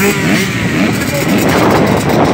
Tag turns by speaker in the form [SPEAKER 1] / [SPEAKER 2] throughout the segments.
[SPEAKER 1] Thank you.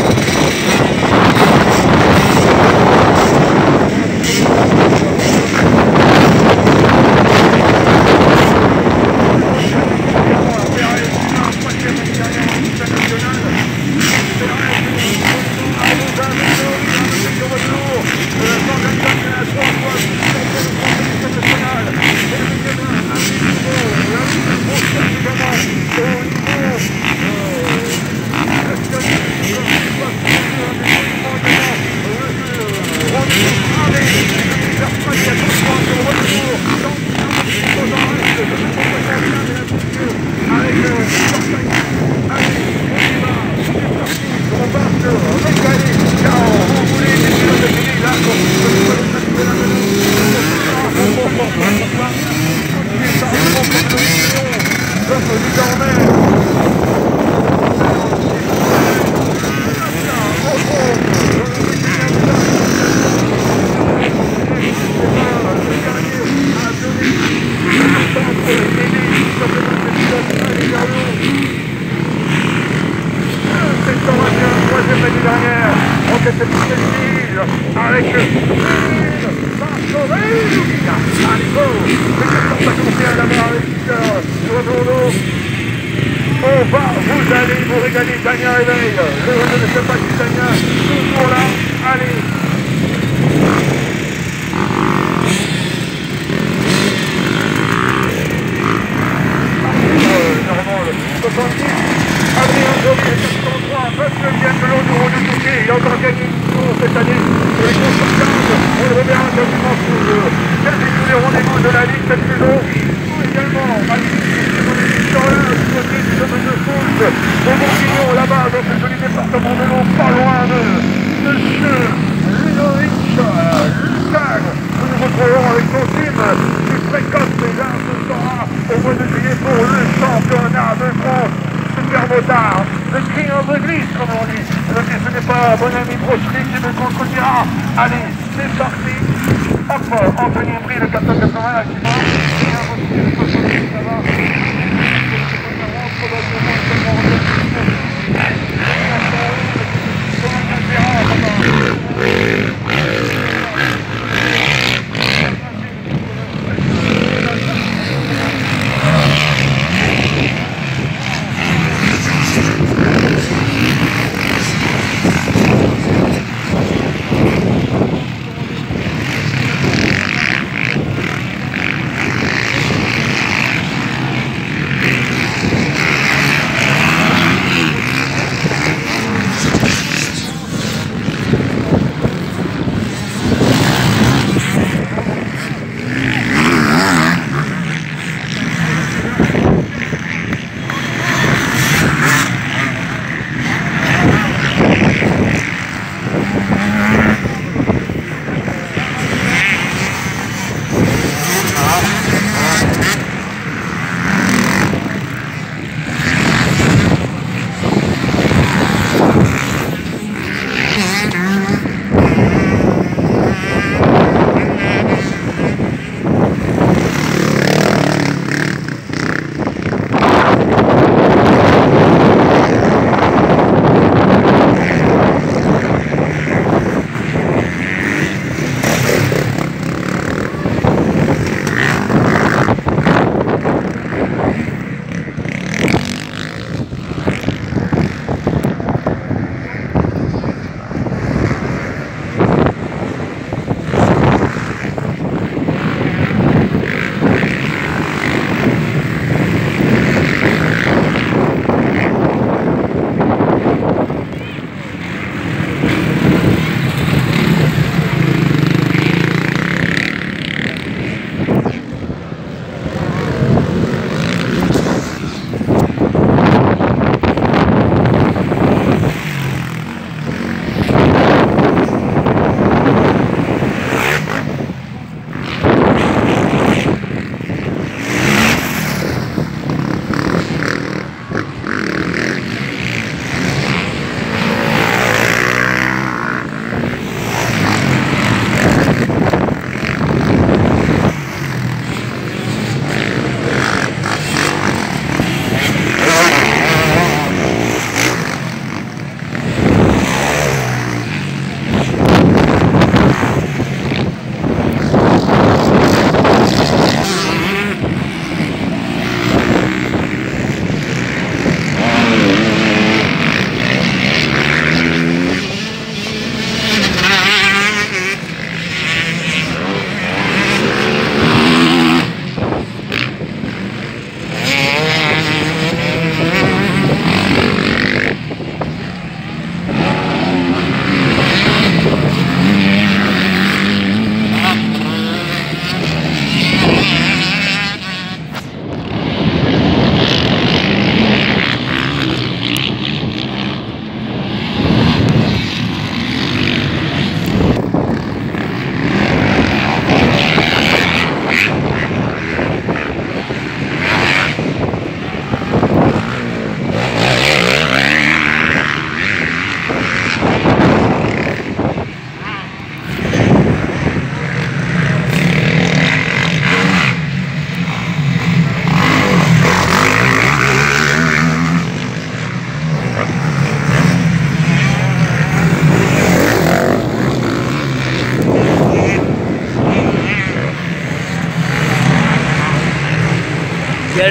[SPEAKER 1] On va, vous allez vous régaler, Daniel réveil. Le de ce pack italien, toujours là. Allez, les rendez-vous de la cette saison. Également, de au là-bas, dans ce joli département de l'eau, pas loin de Monsieur Léovic Lucan, nous nous retrouvons avec son ce sera au mois de juillet pour le championnat de France. Super motard, le king of the comme on dit ce n'est pas mon ami Brocherie qui me contredira. Allez, c'est parti. Hop, Anthony Brie, le 480 à qui le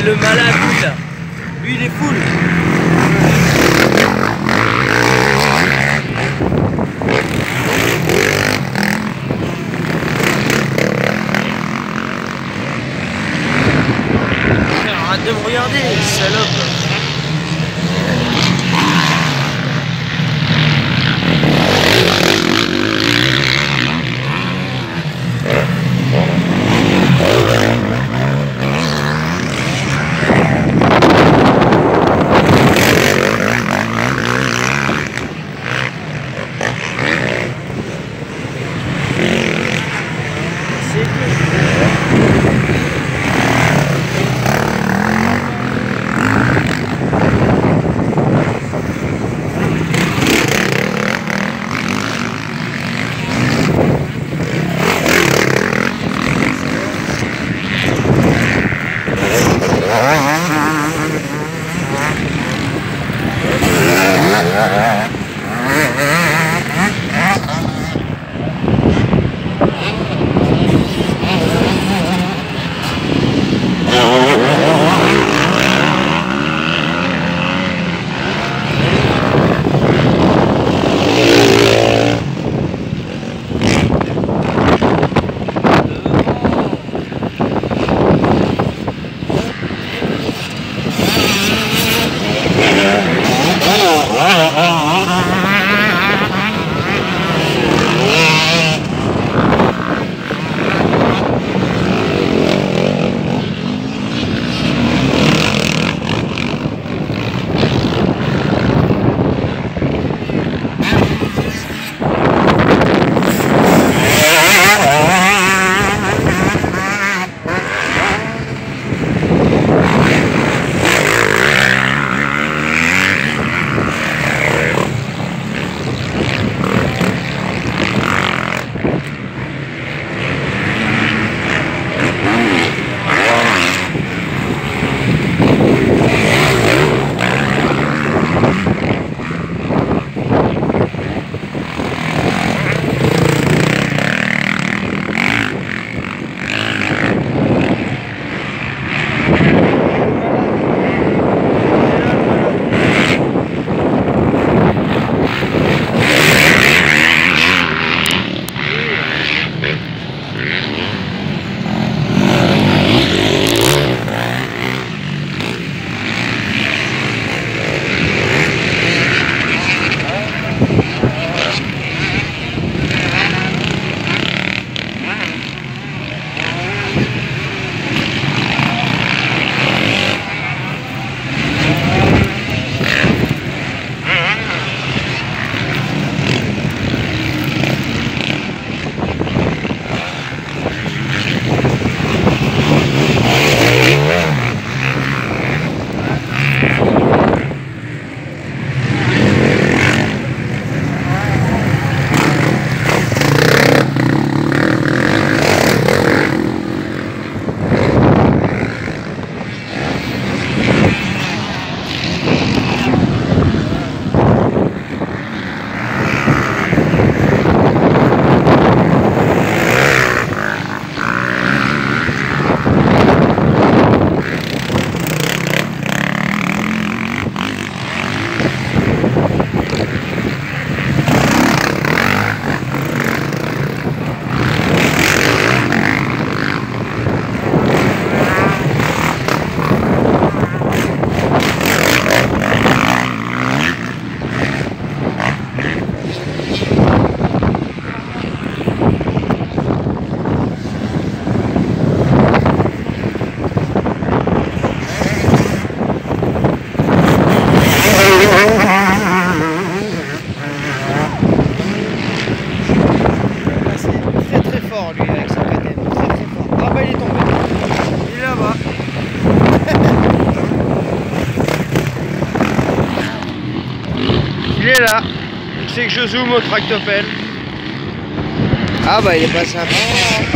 [SPEAKER 1] le malade, lui, là. Lui, il est full. Arrête de me regarder, salope. Je zoome au tractopelle. Ah bah il est pas sympa.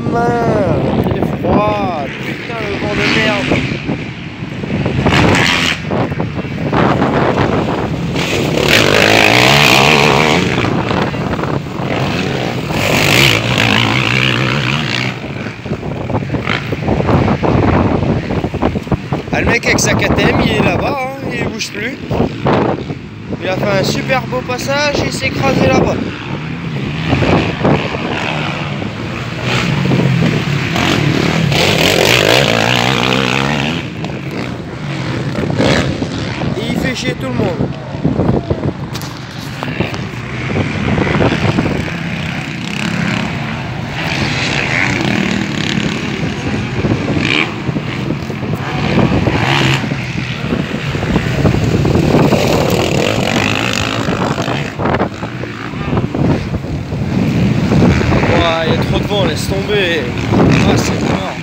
[SPEAKER 1] Il est froid. Putain, le vent de merde. Le mec avec sa KTM, il est là-bas, hein, il bouge plus. Il a fait un super beau passage, il s'est écrasé là-bas. Et il fait chier tout le monde. Ouah, il y a trop de vent, laisse tomber. Ah, c'est mort.